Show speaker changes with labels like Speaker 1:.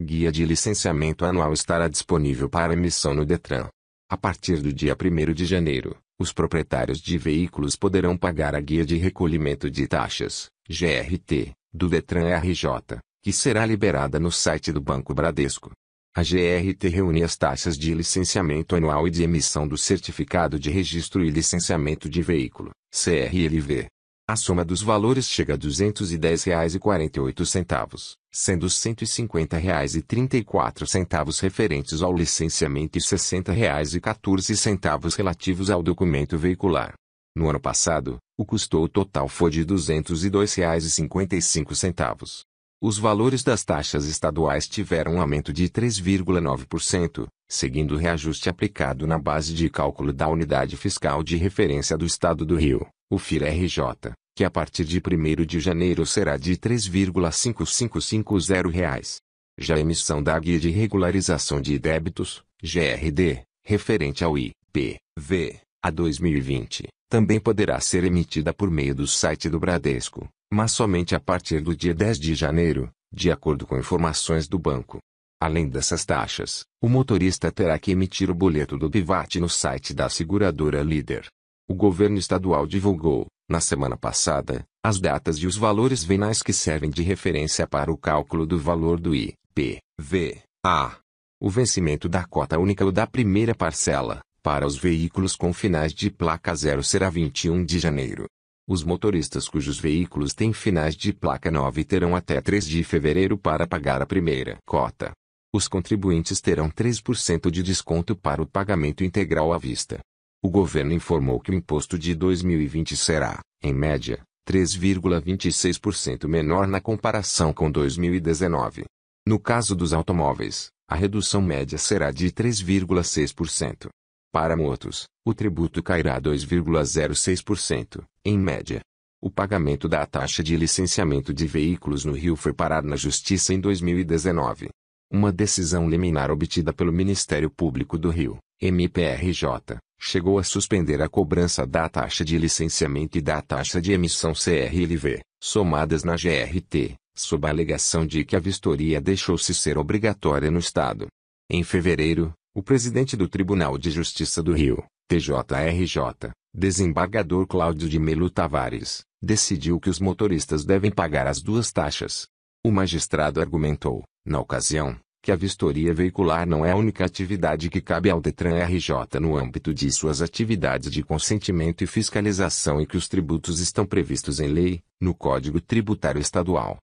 Speaker 1: Guia de licenciamento anual estará disponível para emissão no Detran. A partir do dia 1 de janeiro, os proprietários de veículos poderão pagar a Guia de Recolhimento de Taxas, GRT, do Detran RJ, que será liberada no site do Banco Bradesco. A GRT reúne as taxas de licenciamento anual e de emissão do Certificado de Registro e Licenciamento de Veículo, CRLV, a soma dos valores chega a R$ 210,48, sendo R$ 150,34 referentes ao licenciamento e R$ 60,14 relativos ao documento veicular. No ano passado, o custo total foi de R$ 202,55. Os valores das taxas estaduais tiveram um aumento de 3,9%, seguindo o reajuste aplicado na base de cálculo da Unidade Fiscal de Referência do Estado do Rio o FIR-RJ, que a partir de 1 de janeiro será de R$ 3,5550. Já a emissão da Guia de Regularização de Débitos, GRD, referente ao IPV, a 2020, também poderá ser emitida por meio do site do Bradesco, mas somente a partir do dia 10 de janeiro, de acordo com informações do banco. Além dessas taxas, o motorista terá que emitir o boleto do PIVAT no site da seguradora líder. O governo estadual divulgou, na semana passada, as datas e os valores venais que servem de referência para o cálculo do valor do IPVA. O vencimento da cota única ou da primeira parcela, para os veículos com finais de placa zero será 21 de janeiro. Os motoristas cujos veículos têm finais de placa 9 terão até 3 de fevereiro para pagar a primeira cota. Os contribuintes terão 3% de desconto para o pagamento integral à vista. O governo informou que o imposto de 2020 será, em média, 3,26% menor na comparação com 2019. No caso dos automóveis, a redução média será de 3,6%. Para motos, o tributo cairá 2,06%, em média. O pagamento da taxa de licenciamento de veículos no Rio foi parar na Justiça em 2019. Uma decisão liminar obtida pelo Ministério Público do Rio, MPRJ, chegou a suspender a cobrança da taxa de licenciamento e da taxa de emissão CRLV, somadas na GRT, sob a alegação de que a vistoria deixou-se ser obrigatória no Estado. Em fevereiro, o presidente do Tribunal de Justiça do Rio, TJRJ, desembargador Cláudio de Melo Tavares, decidiu que os motoristas devem pagar as duas taxas. O magistrado argumentou, na ocasião, que a vistoria veicular não é a única atividade que cabe ao Detran RJ no âmbito de suas atividades de consentimento e fiscalização e que os tributos estão previstos em lei, no Código Tributário Estadual,